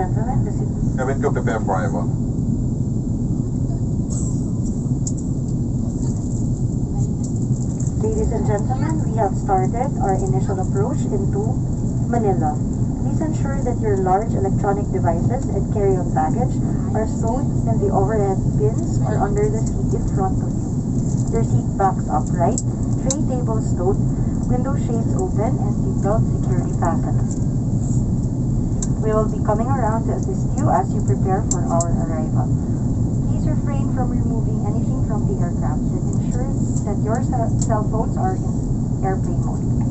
Ladies and gentlemen, this is Cabin crew prepare for. Ladies and gentlemen, we have started our initial approach into Manila. Please ensure that your large electronic devices and carry-on baggage are stowed in the overhead bins or under the seat in front of you. Your seat backs upright, tray tables stowed, window shades open, and seatbelt securely fastened. We will be coming around to assist you as you prepare for our arrival. Please refrain from removing anything from the aircraft and ensure that your cell cell phones are in airplane mode.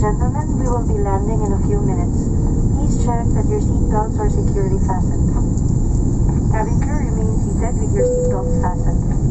Gentlemen, we will be landing in a few minutes. Please check that your seatbelts are securely fastened. Cabin crew remain seated with your seatbelts fastened.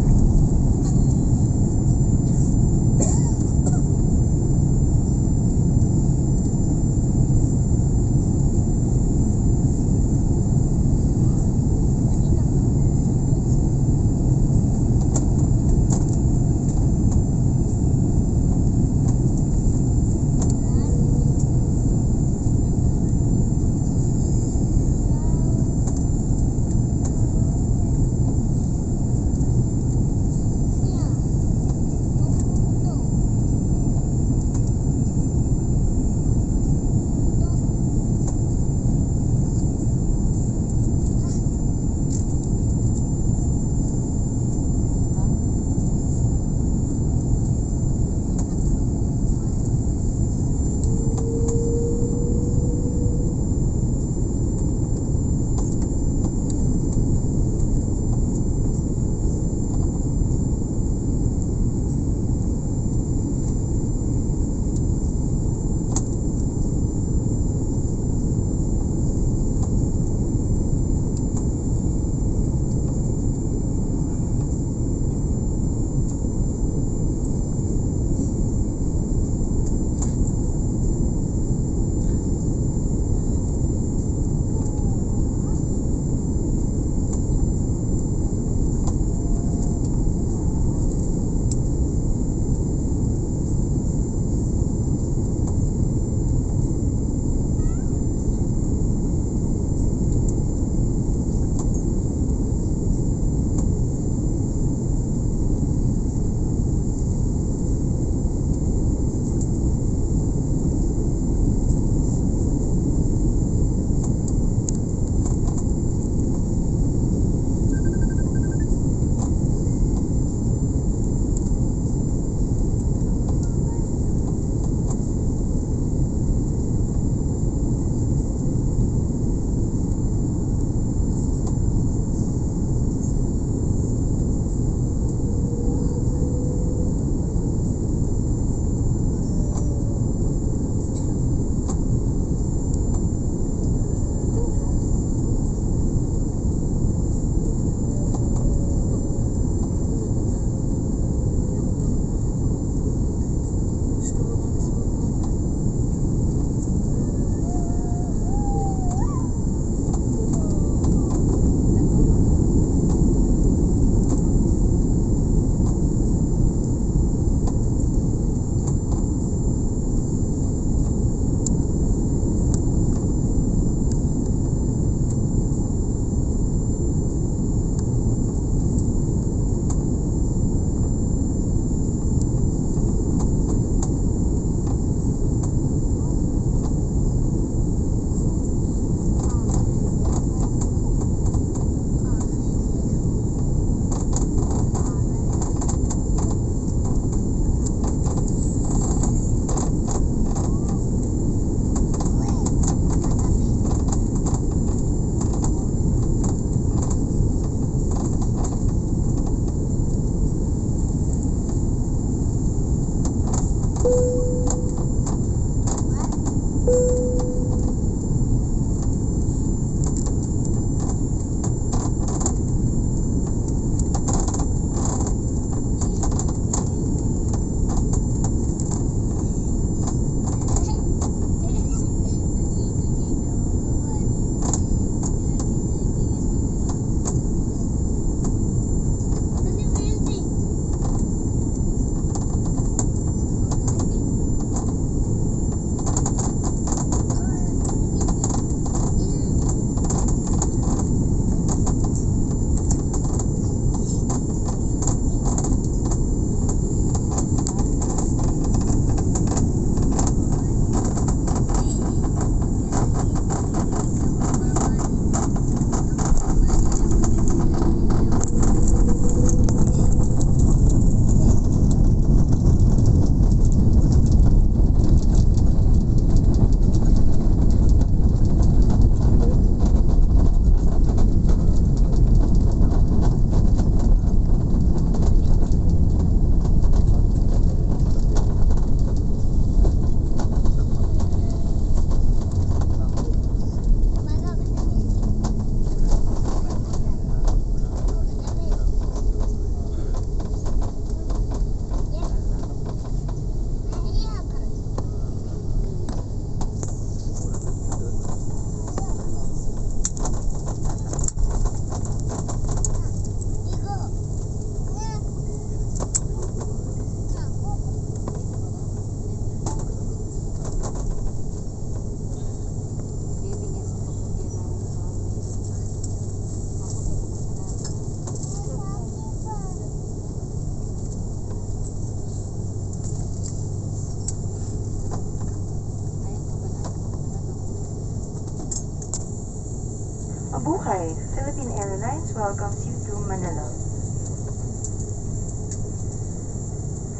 Mabuhay! Philippine Airlines welcomes you to Manila.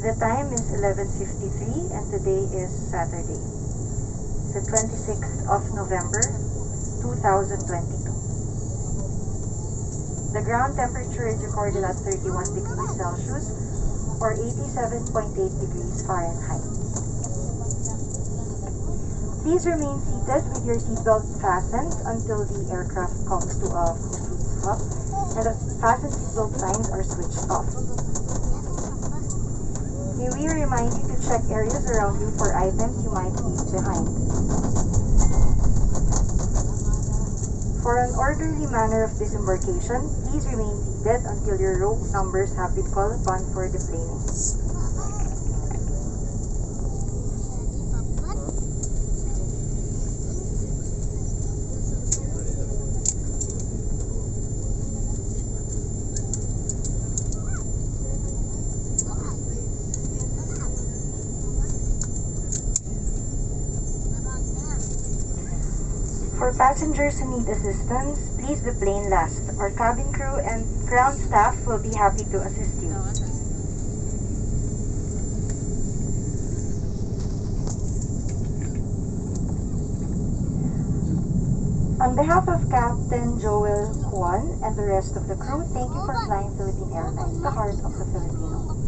The time is 11.53 and today is Saturday, the 26th of November, 2022. The ground temperature is recorded at 31 degrees Celsius or 87.8 degrees Fahrenheit. Please remain seated with your seatbelt fastened until the aircraft comes to a complete stop and the fasten seatbelt signs are switched off. May we remind you to check areas around you for items you might leave behind. For an orderly manner of disembarkation, please remain seated until your row numbers have been called upon for the deplaning. For passengers who need assistance, please deplane last. Our cabin crew and ground staff will be happy to assist you. On behalf of Captain Joel Juan and the rest of the crew, thank you for flying Philippine Airlines, the heart of the Filipino.